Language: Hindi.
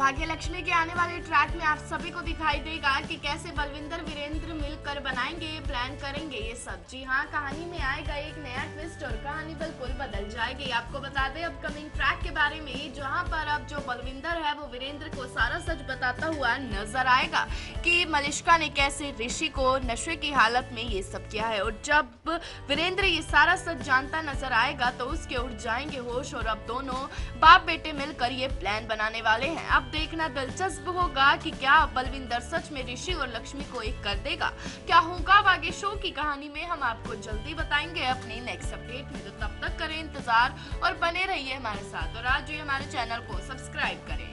भाग्य लक्ष्मी के आने वाले ट्रैक में आप सभी को दिखाई देगा कि कैसे बलविंदर, वीरेंद्र मिलकर बनाएँगे प्लान करेंगे ये सब। जी हाँ कहानी में आएगा एक नया ट्विस्ट और कहानी बिल्कुल बदल जाएगी। आपको बता दें अपकमिंग ट्रैक के बारे में, जहाँ पर अब जो बलविंदर है, वो वीरेंद्र को सारा सच बताता हुआ नज़र आएगा कि मलिश्का ने कैसे ऋषि को नशे की हालत में ये सब किया है। और जब वीरेंद्र ये सारा सच जानता नज़र आएगा तो उसके उठ जाएँगे होश और अब दोनों बाप बेटे मिलकर ये प्लान बनाने वाले हैं। अब देखना दिलचस्प होगा कि क्या बलविंदर सच में ऋषि और लक्ष्मी को एक कर देगा। क्या होगा अब आगे शो की कहानी में हम आपको जल्दी बताएँगे अपने नेक्स्ट अपडेट में। तो तब तक करें इंतज़ार और बने रहिए हमारे साथ। और आज भी हमारे चैनल को सब्सक्राइब करें।